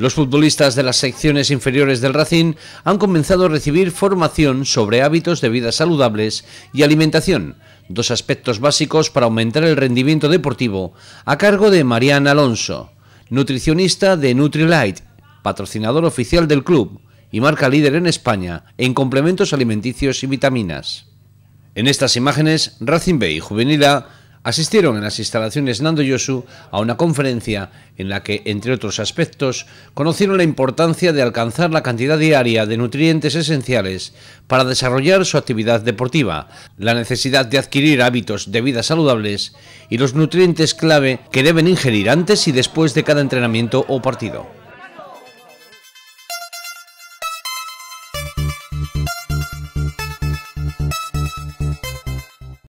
Los futbolistas de las secciones inferiores del Racing han comenzado a recibir formación sobre hábitos de vida saludables y alimentación, dos aspectos básicos para aumentar el rendimiento deportivo, a cargo de Mariana Alonso, nutricionista de Nutrilite, patrocinador oficial del club y marca líder en España en complementos alimenticios y vitaminas. En estas imágenes, Racing B y Juvenila asistieron en las instalaciones Nando Yosu a una conferencia en la que, entre otros aspectos, conocieron la importancia de alcanzar la cantidad diaria de nutrientes esenciales para desarrollar su actividad deportiva, la necesidad de adquirir hábitos de vida saludables y los nutrientes clave que deben ingerir antes y después de cada entrenamiento o partido.